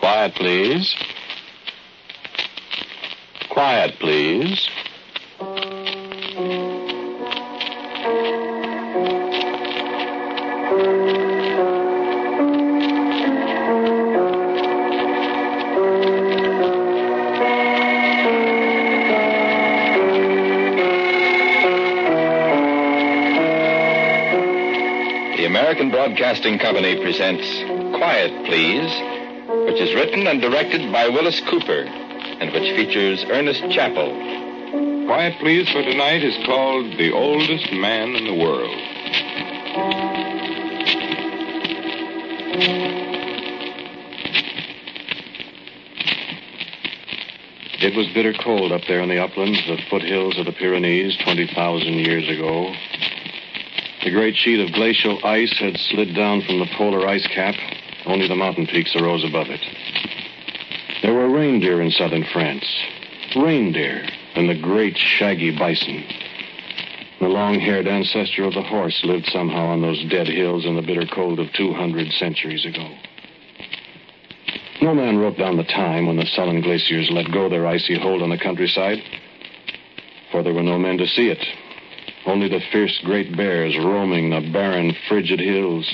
Quiet, please. Quiet, please. The American Broadcasting Company presents Quiet Please, which is written and directed by Wyllis Cooper and which features Ernest Chappell. Quiet Please for tonight is called The Oldest Man in the World. It was bitter cold up there in the uplands, the foothills of the Pyrenees, 20,000 years ago. The great sheet of glacial ice had slid down from the polar ice cap. Only the mountain peaks arose above it. There were reindeer in southern France. Reindeer and the great shaggy bison. The long haired ancestor of the horse lived somehow on those dead hills in the bitter cold of 200 centuries ago. No man wrote down the time when the sullen glaciers let go their icy hold on the countryside, for there were no men to see it. Only the fierce great bears roaming the barren, frigid hills,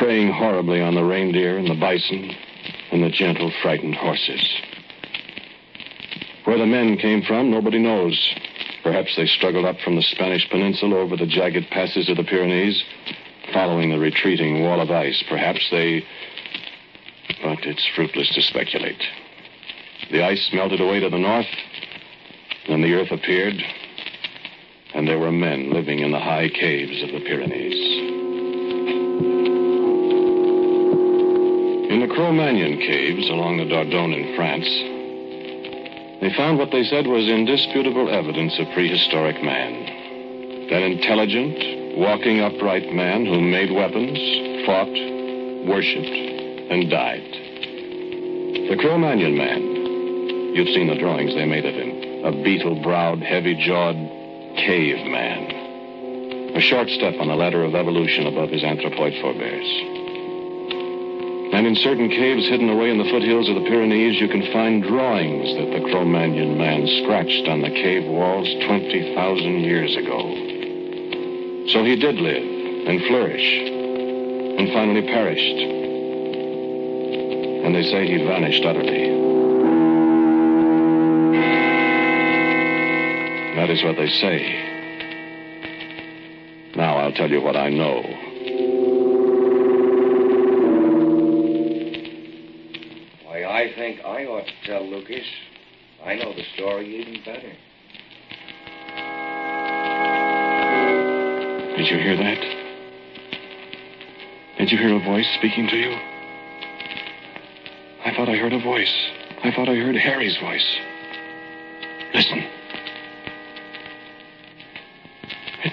preying horribly on the reindeer and the bison and the gentle, frightened horses. Where the men came from, nobody knows. Perhaps they struggled up from the Spanish peninsula over the jagged passes of the Pyrenees, following the retreating wall of ice. Perhaps they. But it's fruitless to speculate. The ice melted away to the north, then the earth appeared, and there were men living in the high caves of the Pyrenees. In the Cro-Magnon caves along the Dordogne in France, they found what they said was indisputable evidence of prehistoric man. An intelligent, walking upright man who made weapons, fought, worshipped, and died. The Cro-Magnon man. You've seen the drawings they made of him. A beetle-browed, heavy-jawed caveman. A short step on the ladder of evolution above his anthropoid forebears. In certain caves hidden away in the foothills of the Pyrenees, you can find drawings that the Cro-Magnon man scratched on the cave walls 20,000 years ago. So he did live and flourish and finally perished. And they say he vanished utterly. That is what they say. Now I'll tell you what I know. Think I ought to tell Lucas. I know the story even better. Did you hear that? Did you hear a voice speaking to you? I thought I heard a voice. I thought I heard Harry's voice. Listen. It,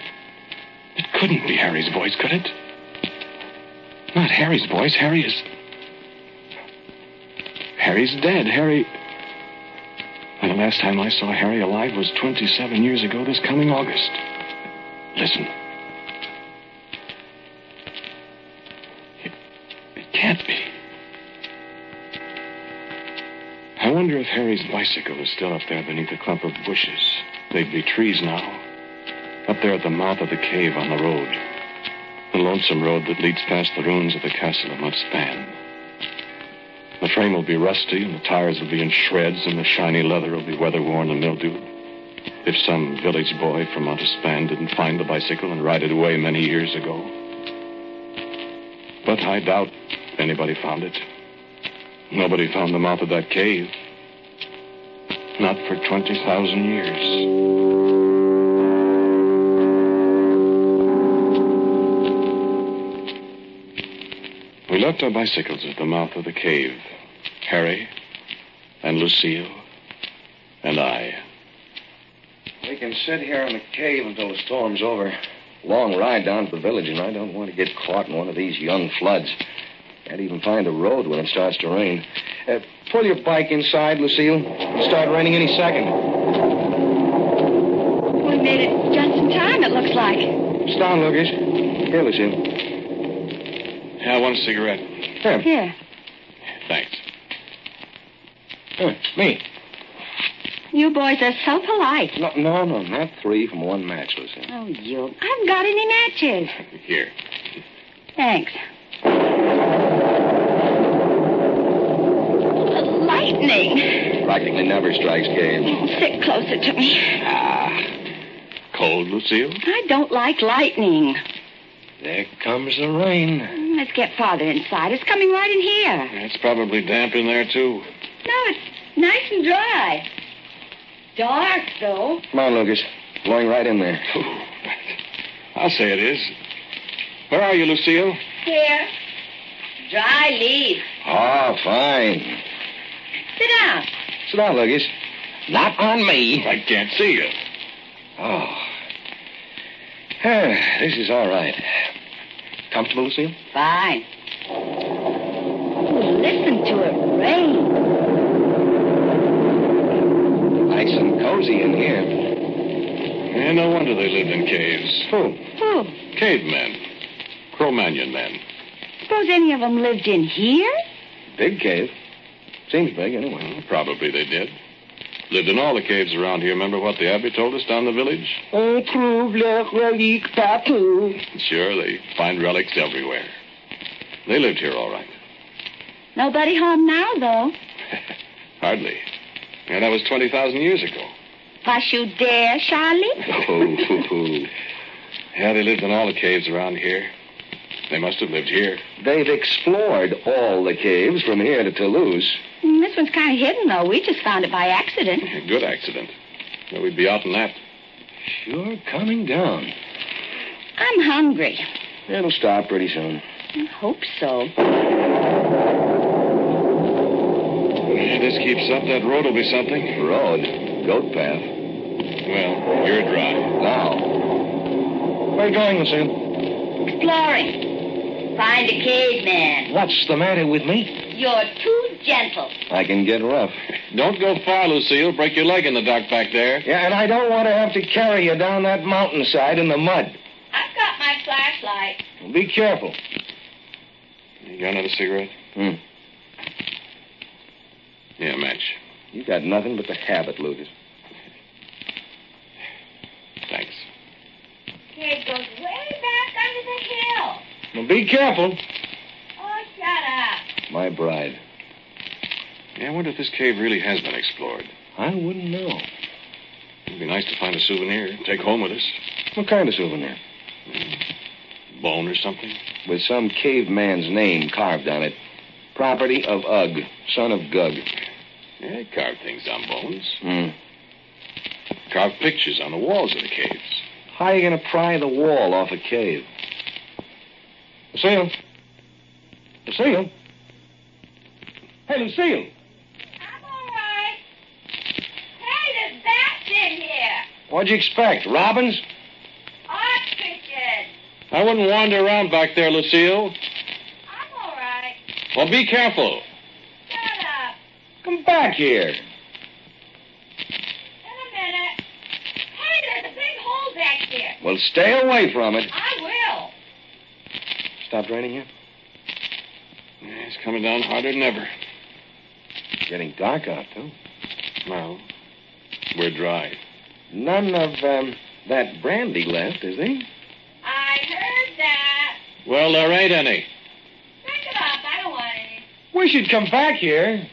it couldn't be Harry's voice, could it? Not Harry's voice. Harry is. Harry's dead. Harry. And the last time I saw Harry alive was 27 years ago this coming August. Listen. It, it can't be. I wonder if Harry's bicycle is still up there beneath a clump of bushes. They'd be trees now. Up there at the mouth of the cave on the road. The lonesome road that leads past the ruins of the castle of Montespan. The frame will be rusty, and the tires will be in shreds, and the shiny leather will be weather-worn and mildewed. If some village boy from Montespan didn't find the bicycle and ride it away many years ago. But I doubt anybody found it. Nobody found the mouth of that cave. Not for 20,000 years. We left our bicycles at the mouth of the cave. Harry and Lucille and I. We can sit here in the cave until the storm's over. Long ride down to the village, and I don't want to get caught in one of these young floods. Can't even find a road when it starts to rain. Uh, pull your bike inside, Lucille. It'll start raining any second. We made it just in time, it looks like. It's down, Lucas. Here, Lucille. Yeah, one cigarette. Here. Here. Thanks. Me. You boys are so polite. No, no, no, not three from one match, Lucille. Oh, you. I haven't got any matches. Here. Thanks. Lightning. Practically never strikes Cave. Oh, sit closer to me. Ah. Cold, Lucille? I don't like lightning. There comes the rain. Let's get farther inside. It's coming right in here. It's probably damp in there, too. No, it's nice and dry. Dark, though. Come on, Lucas. Blowing right in there. I'll say it is. Where are you, Lucille? Here. Dry leaf. Oh, fine. Sit down. Sit down, Lucas. Not on me. I can't see you. Oh. this is all right. Comfortable, Lucille? Fine. Ooh, listen to it rain. Nice and cozy in here. Yeah, no wonder they lived in caves. Who? Oh, Cavemen. Cro-Magnon men. suppose any of them lived in here? Big cave. Seems big, anyway. Well, probably they did. Lived in all the caves around here. Remember what the abbey told us down the village? On trouve les reliques partout. Sure, they find relics everywhere. They lived here all right. Nobody home now, though. Hardly. Yeah, that was 20,000 years ago. Was you there, Charlie? Oh, Yeah, they lived in all the caves around here. They must have lived here. They've explored all the caves from here to Toulouse. Mm, This one's kind of hidden, though. We just found it by accident. Good accident. Well, we'd be out in that. Sure coming down. I'm hungry. It'll stop pretty soon. I hope so. Yeah, this keeps up. That road will be something. Road. Goat path. Well, you're dry. Now. Where are you going, Lucille? Exploring. Find a caveman. What's the matter with me? You're too gentle. I can get rough. Don't go far, Lucille. Break your leg in the dark back there. Yeah, and I don't want to have to carry you down that mountainside in the mud. I've got my flashlight. Be careful. You got another cigarette? Hmm. Yeah, match. You got nothing but the habit, Lucas. Thanks. Cave goes way back under the hill. Well, be careful. Oh, shut up. My bride. Yeah, I wonder if this cave really has been explored. I wouldn't know. It'd be nice to find a souvenir, take home with us. What kind of souvenir? Hmm. Bone or something. With some caveman's name carved on it. Property of Ugg, son of Gug. Yeah, carve things on bones. Hmm. Carve pictures on the walls of the caves. How are you going to pry the wall off a cave? Lucille? Lucille? Hey, Lucille! I'm all right. Hey, there's bats in here. What'd you expect? Robins? Ostriches. I wouldn't wander around back there, Lucille. I'm all right. Well, be careful. Come back here. In a minute. Hey, there's a big hole back here. Well, stay away from it. I will. Stopped raining yet? Yeah, it's coming down harder than ever. Getting dark out, too. Well, we're dry. None of um, that brandy left, is there? I heard that. Well, there ain't any. Drink it up. I don't want any. We should come back here.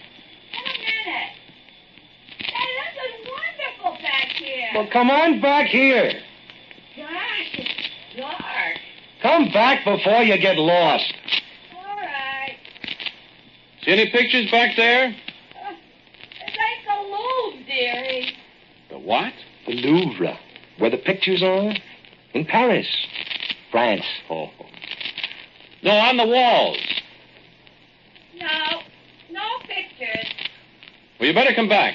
In a minute. Hey, this is wonderful back here. Well, come on back here. Gosh, it's dark. Come back before you get lost. All right. See any pictures back there? Uh, it's like the Louvre, dearie. The what? The Louvre, where the pictures are. In Paris, France. Oh. No, on the walls. No, no pictures. Well, you better come back.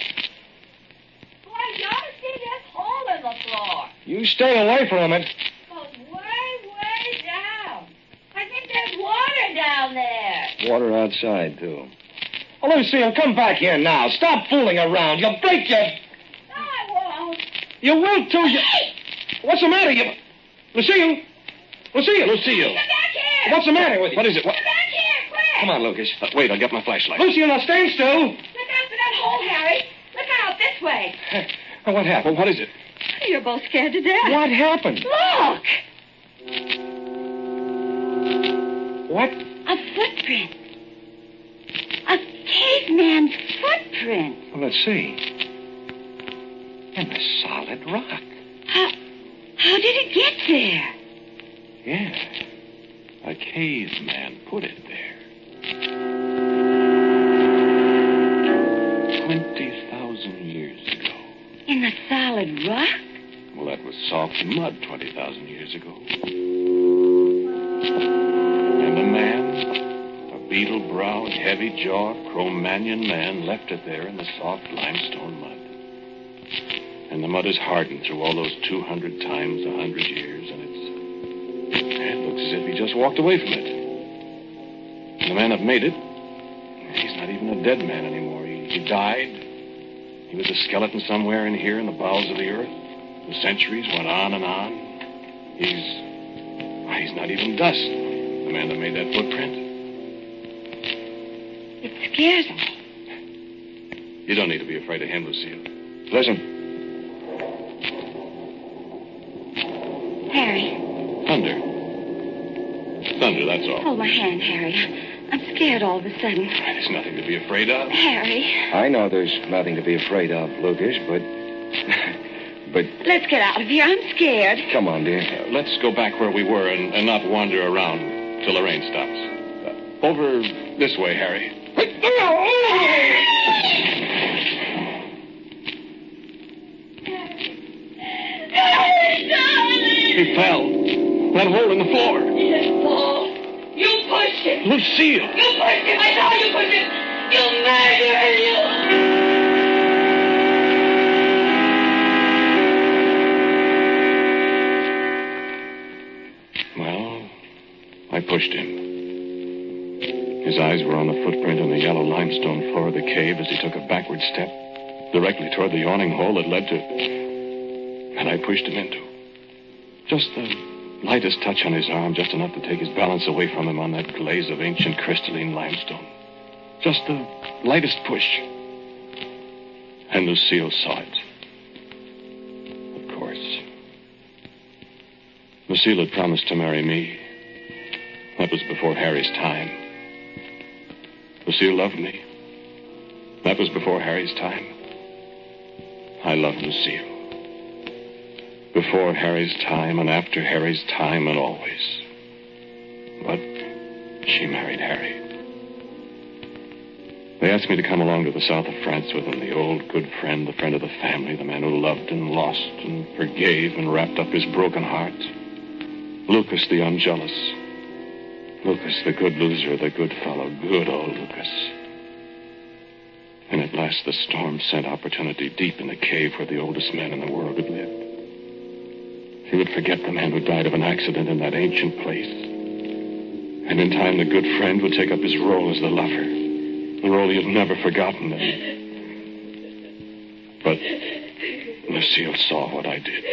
Boy, you ought to see this hole in the floor. You stay away from it. goes way, way down. I think there's water down there. Water outside, too. Oh, Lucille, come back here now. Stop fooling around. You'll break your... No, I won't. You will, too. You... Hey! What's the matter? You... Lucille? Lucille? Lucille. Get back here! What's the matter with you? What is it? What? Get back here, quick! Come on, Lucas. Uh, wait, I'll get my flashlight. Lucille, now stand still. Look out for that hole Harry. Look out, this way. What happened? What is it? You're both scared to death. What happened? Look! What? A footprint. A caveman's footprint. Well, let's see. In the solid rock. How, how did it get there? Yeah. A caveman put it there. 20,000 years ago. In the solid rock? That was soft mud 20,000 years ago. And a man, a beetle browed, heavy jawed, Cro-Magnon man, left it there in the soft limestone mud. And the mud has hardened through all those 200 times a 100 years, and it's. It looks as if he just walked away from it. And the man that made it, he's not even a dead man anymore. He, he died. He was a skeleton somewhere in here in the bowels of the earth. The centuries went on and on. He's. why, He's not even dust. The man that made that footprint. It scares me. You don't need to be afraid of him, Lucille. Listen. Harry, Thunder. Thunder, that's all. hold my hand, Harry. I'm scared all of a sudden. There's nothing to be afraid of. Harry, I know there's nothing to be afraid of, Lucas, but. But let's get out of here. I'm scared. come on, dear. Uh, let's go back where we were and, and not wander around till the rain stops. Uh, over this way, Harry. He fell. That hole in the floor. You pushed him. Lucille! You pushed him. I know you pushed him. You murderer, you. Pushed him. His eyes were on the footprint on the yellow limestone floor of the cave as he took a backward step directly toward the yawning hole that led to. And I pushed him into. Just the lightest touch on his arm, just enough to take his balance away from him on that glaze of ancient crystalline limestone. Just the lightest push. And Lucille saw it. Of course. Lucille had promised to marry me. That was before Harry's time. Lucille loved me. That was before Harry's time. I loved Lucille. Before Harry's time and after Harry's time and always. But she married Harry. They asked me to come along to the south of France with them, the old good friend, the friend of the family, the man who loved and lost and forgave and wrapped up his broken heart. Lucas the unjealous. Lucas the good loser, the good fellow, good old Lucas. And at last the storm sent opportunity deep in the cave where the oldest man in the world had lived. He would forget the man who died of an accident in that ancient place. And in time, the good friend would take up his role as the lover, the role he had never forgotten. And... But Lucille saw what I did.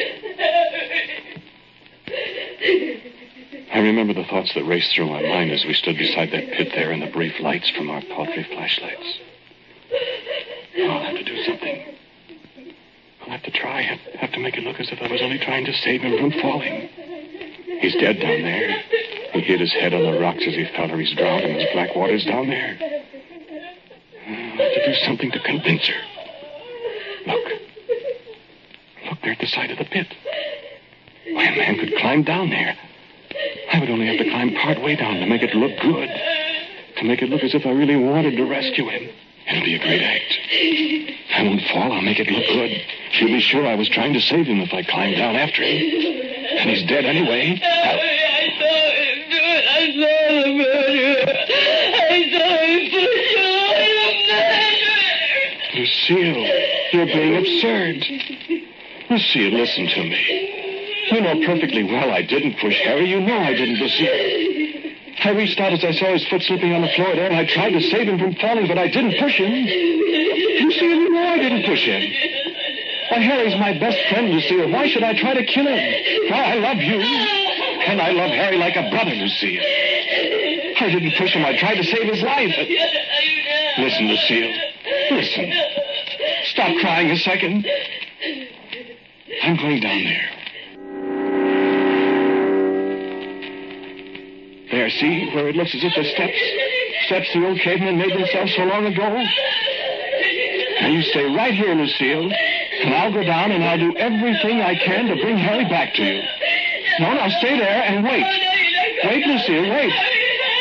I remember the thoughts that raced through my mind as we stood beside that pit there in the brief lights from our paltry flashlights. I'll have to do something. I'll have to try. I'll have to make it look as if I was only trying to save him from falling. He's dead down there. He hit his head on the rocks as he fell, or he's drowned in those black waters down there. I'll have to do something to convince her. Look. Look there at the side of the pit. Why, a man could climb down there. I would only have to climb part way down to make it look good. To make it look as if I really wanted to rescue him. It'll be a great act. I won't fall. I'll make it look good. She'll be sure I was trying to save him if I climbed down after him. And he's dead anyway. I'll- I saw him do it. I saw the murderer. I saw him push you. The murderer. Lucille, you're being absurd. Lucille, listen to me. You know perfectly well I didn't push Harry. You know I didn't, Lucille. I reached out as I saw his foot slipping on the floor there, and I tried to save him from falling, but I didn't push him. Lucille, you know I didn't push him. Why, Harry's my best friend, Lucille. Why should I try to kill him? Why, I love you. And I love Harry like a brother, Lucille. I didn't push him. I tried to save his life. Listen, Lucille. Listen. stop crying a second. I'm going down there. See where it looks as if the steps, steps the old cavemen made themselves so long ago? Now you stay right here, Lucille, and I'll go down and I'll do everything I can to bring Harry back to you. No, now stay there and wait. Wait, Lucille, wait.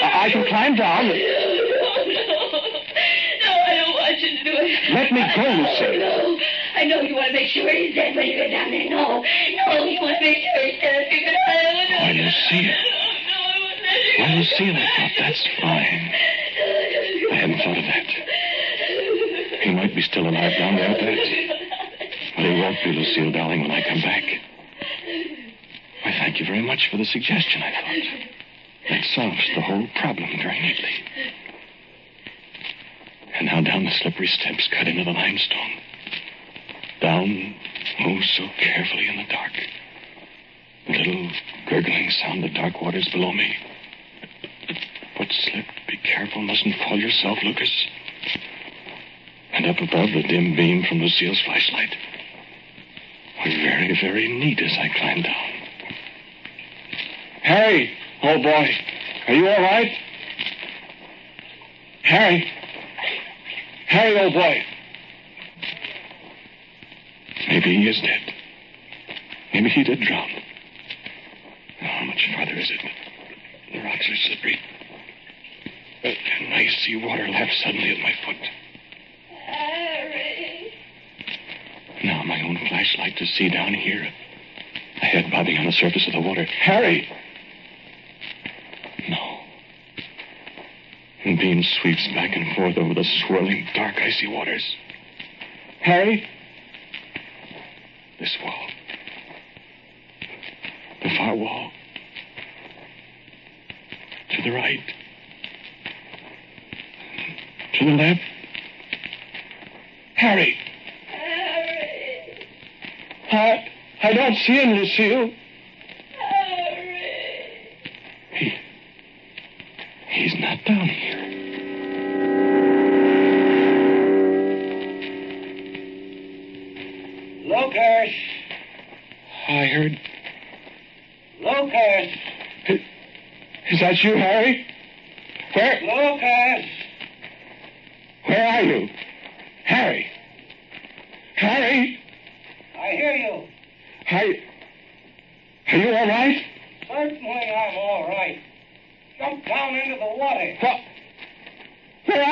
I, I can climb down. No, no. No, I don't want you to do it. Let me go, Lucille. No. I know you want to make sure he's dead when you get down there. No. No, you want to make sure he's dead because I don't know. Why, Lucille. Wouldn't you. Well, Lucille, I thought that's fine. I hadn't thought of that. He might be still alive down there. But he won't be, Lucille, darling, when I come back. Why, thank you very much for the suggestion, I thought. That solves the whole problem very neatly. And now down the slippery steps cut into the limestone. Down, oh, so carefully in the dark. The little gurgling sound of dark waters below me. Careful. Mustn't fall yourself, Lucas. And up above, the dim beam from Lucille's flashlight. Was very, very neat as I climbed down. Harry, old boy, are you all right? Harry. Harry, old boy. Maybe he is dead. Maybe he did drown. How much farther is it? The rocks are slippery. Oh, and icy water laps suddenly at my foot. Harry. Now my own flashlight to see down here. A head bobbing on the surface of the water. Harry! No. And beam sweeps back and forth over the swirling, dark, icy waters. Harry? This wall. The far wall. To the right. The left. Harry! Harry. I, I don't see him, Lucille. Harry. He, he's not down here. Lucas! I heard. Lucas! Is that you, Harry? Where, Lucas! where are you? Harry! Harry! I hear you. Are, are you all right? Certainly I'm all right. Jump down into the water. What?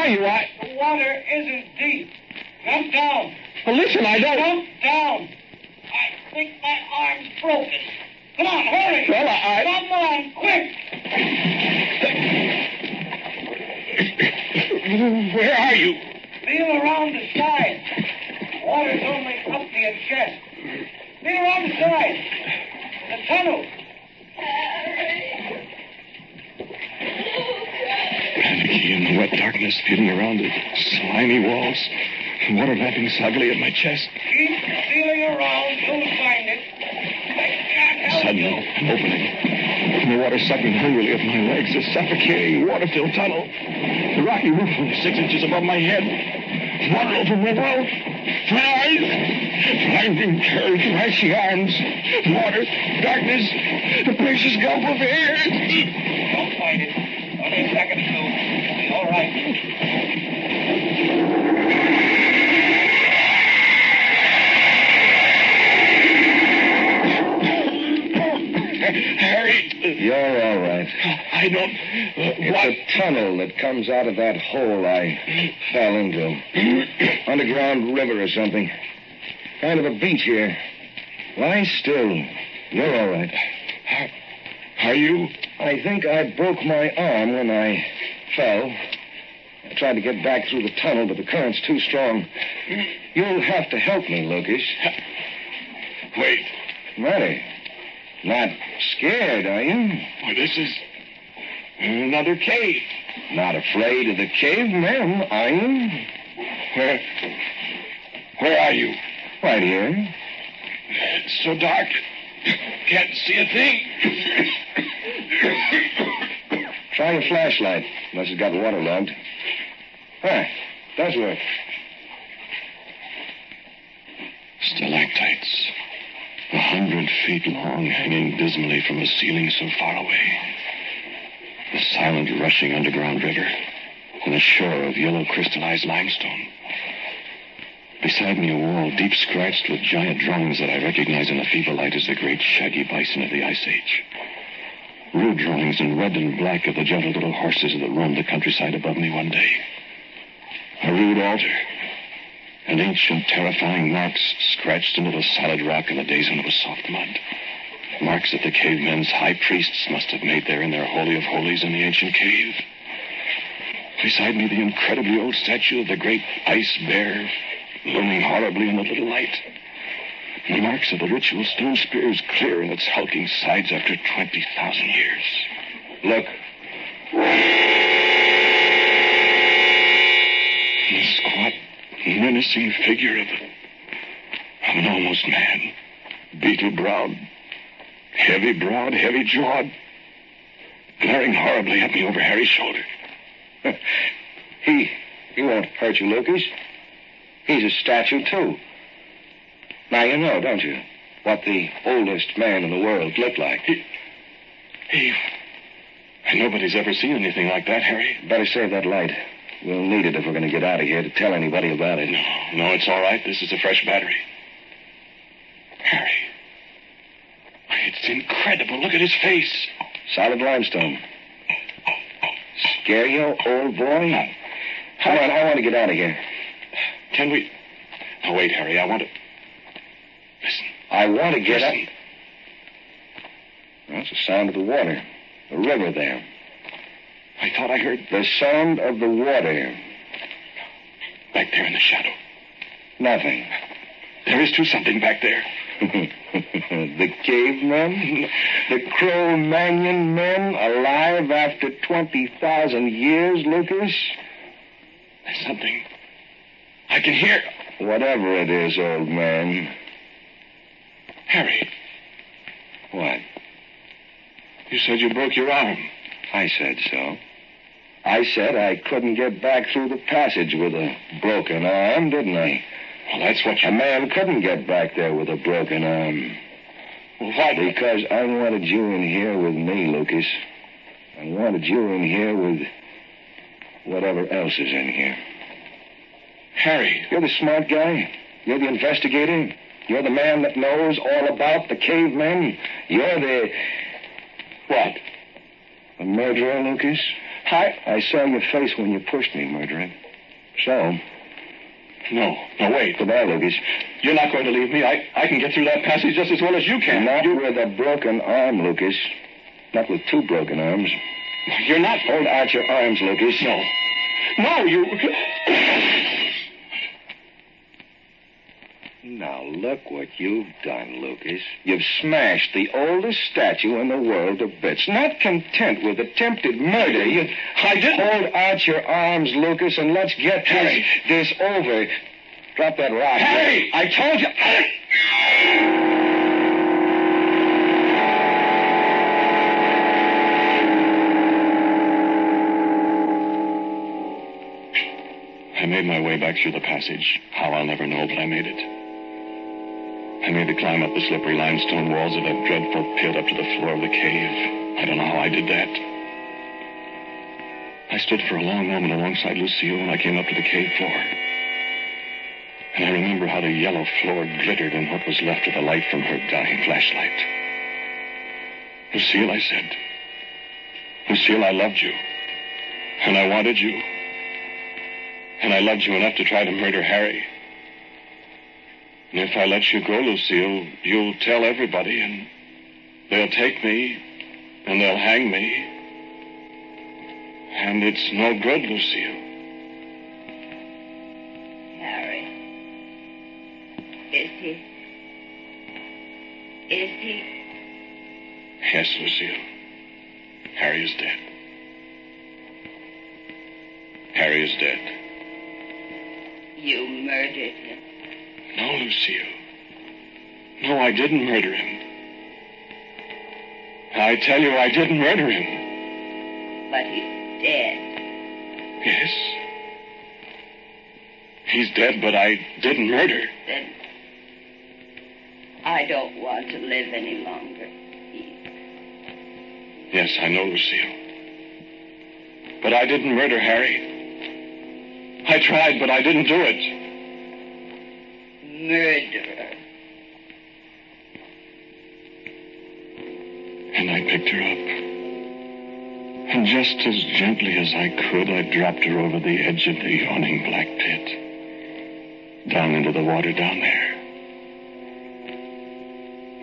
Where are you? I. The water isn't deep. Jump down. Well, listen, I don't. Jump down. I think my arm's broken. Come on, hurry. Well, I. Come on, quick. Where are you? Feel around the side. Water's only up to your chest. Feel around the side. The tunnel. In the wet darkness, feeling around the slimy walls. Water lapping soggily at my chest. Keep feeling around. You'll find it. Suddenly, an opening. And the water sucking hungrily at my legs, a suffocating, water-filled tunnel. The rocky roof only six inches above my head. Water over my mouth. My eyes. Blinding curves icy arms. Water, darkness, the precious gulp of air. Don't fight it. Only a second or two. Harry, You're all right. I don't... Uh, It's what? a tunnel that comes out of that hole I fell into. Underground river or something. Kind of a beach here. Lie still. You're all right. Are you... I think I broke my arm when I fell. I tried to get back through the tunnel, but the current's too strong. You'll have to help me, Lucas. Wait. Matter? Not scared, are you? Why, this is... Another cave. Not afraid of the cavemen, are you? Where... Where are you? Right here. It's so dark. Can't see a thing. Try your flashlight, unless it's got waterlogged. There. Does work. Stalactites. A hundred feet long, hanging dismally from a ceiling so far away. The silent rushing underground river. And a shore of yellow crystallized limestone. Beside me, a wall deep scratched with giant drawings that I recognize in the feeble light as the great shaggy bison of the Ice Age. Rude drawings in red and black of the gentle little horses that roamed the countryside above me one day. A rude altar. And ancient, terrifying marks scratched into the solid rock in the days when it was soft mud. Marks that the cavemen's high priests must have made there in their Holy of Holies in the ancient cave. Beside me, the incredibly old statue of the great ice bear, looming horribly in the little light. The marks of the ritual stone spears clear in its hulking sides after 20,000 years. Look. The squat, menacing figure of, a, of an almost man. Beetle browed, heavy browed, heavy jawed, glaring horribly at me over Harry's shoulder. he he won't hurt you, Lucas. He's a statue, too. Now you know, don't you, what the oldest man in the world looked like? He, he, nobody's ever seen anything like that, Harry. Better save that light. We'll need it if we're going to get out of here to tell anybody about it. No, no, it's all right. This is a fresh battery. Harry. It's incredible. Look at his face. Solid limestone. Scare you, old boy? Come on, I want to get out of here. Can we? Oh, wait, Harry. I want to. Listen. I want to get Listen. out. That's the sound of the water. The river there. I thought I heard The sound of the water. back there in the shadow. Nothing. There is too something back there. the cavemen? The Cro-Magnon men alive after 20,000 years, Lucas? There's something. I can hear. Whatever it is, old man. Harry, What? you said you broke your arm. I said so. I said I couldn't get back through the passage with a broken arm, didn't I? Well, that's what you. A man couldn't get back there with a broken arm. Well, why? Because I wanted you in here with me, Lucas. I wanted you in here with whatever else is in here. Harry. You're the smart guy. You're the investigator. You're the man that knows all about the cavemen. You're the. What? A murderer, Lucas? Hi. I saw your face when you pushed me, murderer. So, No, no, wait. goodbye, Lucas. You're not going to leave me. I, I can get through that passage just as well as you can. Not with a broken arm, Lucas. Not with two broken arms. You're not. Hold out your arms, Lucas. No. No, you. Now, look what you've done, Lucas. You've smashed the oldest statue in the world to bits. Not content with attempted murder, you... I didn't. Hold out your arms, Lucas, and let's get Harry. this, this over. Drop that rock. Harry, I told you. I made my way back through the passage. How I'll never know, but I made it. I made the climb up the slippery limestone walls of that dreadful pit up to the floor of the cave. I don't know how I did that. I stood for a long moment alongside Lucille when I came up to the cave floor. And I remember how the yellow floor glittered in what was left of the light from her dying flashlight. Lucille, I said. Lucille, I loved you. And I wanted you. And I loved you enough to try to murder Harry. And if I let you go, Lucille, you'll tell everybody, and they'll take me, and they'll hang me. And it's no good, Lucille. Harry. Is he? Is he? Yes, Lucille. Harry is dead. Harry is dead. You murdered him. No, Lucille. No, I didn't murder him. I tell you, I didn't murder him. But he's dead. Yes. He's dead, but I didn't murder. Then I don't want to live any longer. Yes, I know, Lucille. But I didn't murder Harry. I tried, but I didn't do it. Murderer. And I picked her up. And just as gently as I could, I dropped her over the edge of the yawning black pit. Down into the water down there.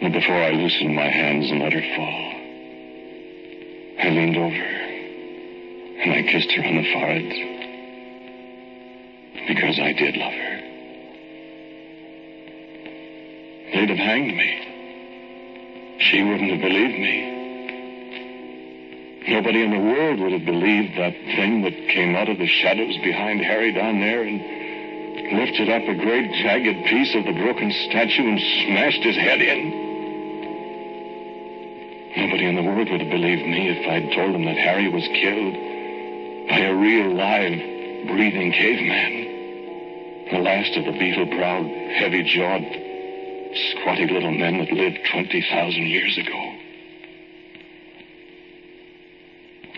And before I loosened my hands and let her fall, I leaned over and I kissed her on the forehead because I did love her. Have hanged me. She wouldn't have believed me. Nobody in the world would have believed that thing that came out of the shadows behind Harry down there and lifted up a great jagged piece of the broken statue and smashed his head in. Nobody in the world would have believed me if I'd told them that Harry was killed by a real, live, breathing caveman. The last of the beetle-browed, heavy-jawed, squatty little men that lived 20,000 years ago.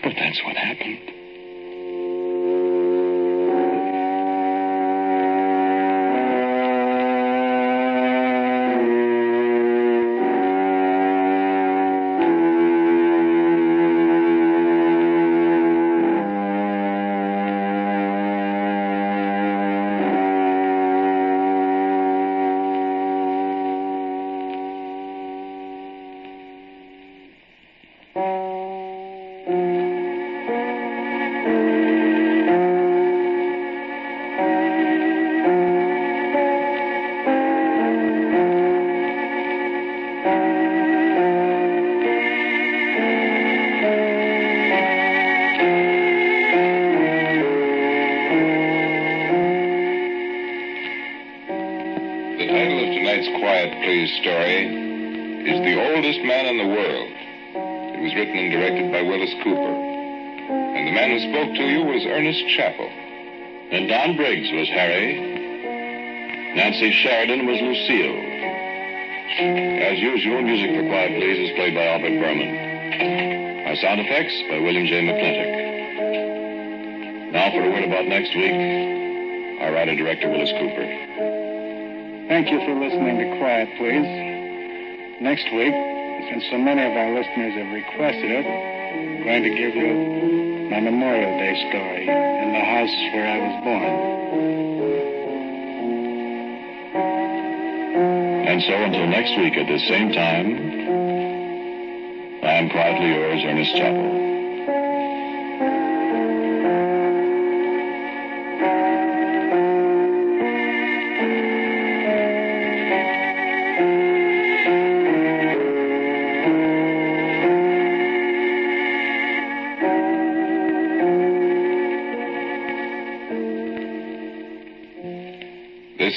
But that's what happened. Story is The Oldest Man in the World. It was written and directed by Wyllis Cooper. And the man who spoke to you was Ernest Chappell. And Don Briggs was Harry. Nancy Sheridan was Lucille. As usual, music for Quiet Please is played by Albert Buhrman. Our sound effects by William J. McClintock. Now for a word about next week. Our writer-director, Wyllis Cooper. Thank you for listening to Quiet Please. Next week, since so many of our listeners have requested it, I'm going to give you my Memorial Day story in the house where I was born. And so until next week at the same time, I am quietly yours, Ernest Chappell.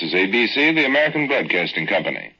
Is ABC, the American Broadcasting Company.